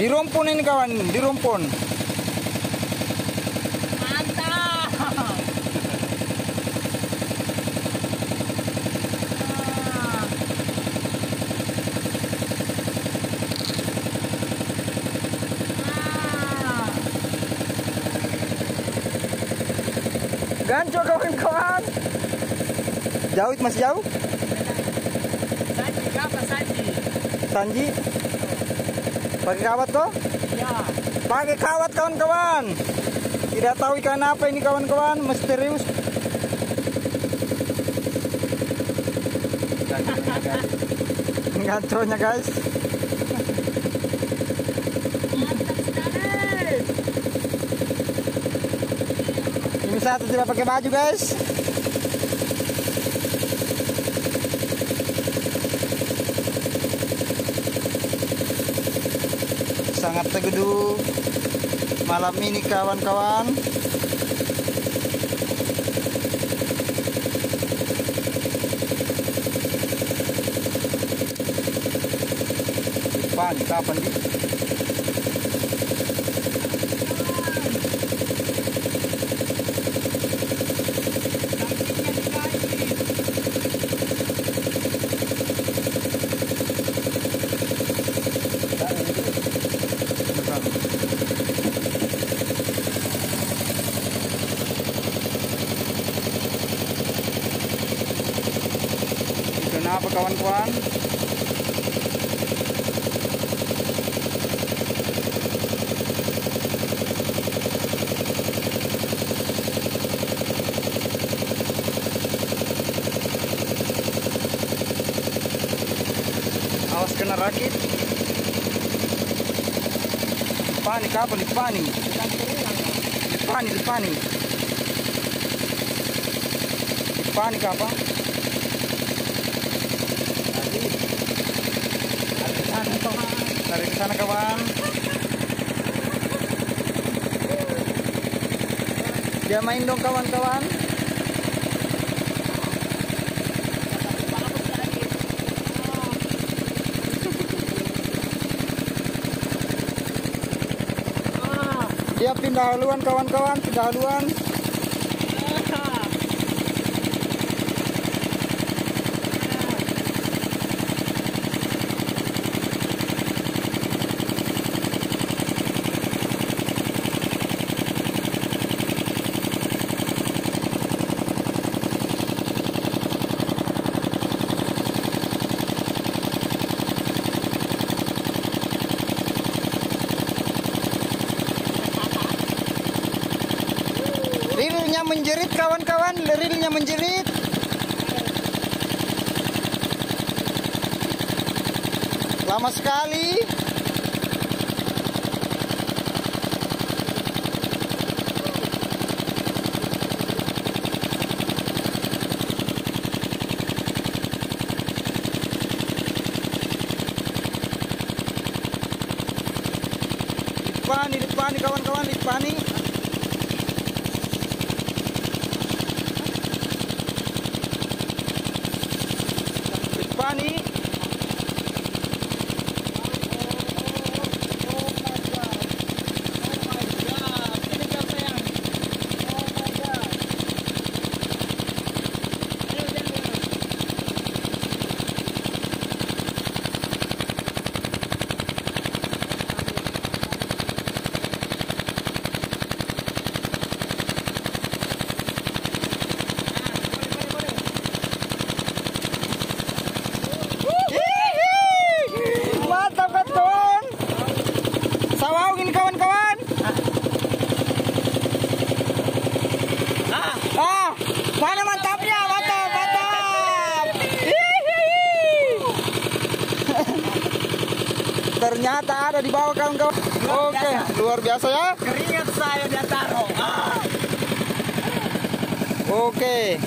Di rumpun ini kawan, di rumpun. Mantap. Ganco kawan-kawan. Jauh masih jauh. Sanji, apa Sanji? Pakai kawat kok? Ya. Pakai kawat kawan-kawan. Tidak tahu ikan apa ini kawan-kawan, misterius. Ganconya guys. Ini satu tidak pakai baju guys. Sangat teduh malam ini kawan-kawan. Kapan? Kapan? Di? Kenapa kawan-kawan? Awas kena rakit. Panik apa nih? Panik. Panik, panik. Panik apa? Dari ke sana kawan. Dia main dong kawan-kawan. Dia pindah haluan kawan-kawan, pindah haluan. Rilnya menjerit kawan-kawan, rilnya menjerit. Lama sekali. Lipani, lipani kawan-kawan, lipani. Lipani. Hihi. Mantap kan kawan. Sawau ini kawan-kawan. Ah, Ah, mana mantapnya? Mantap, mantap. Hihi. Ternyata ada di bawah kawan-kawan. Oke, luar biasa ya. keringat saya dia taruh. Ah. Oke.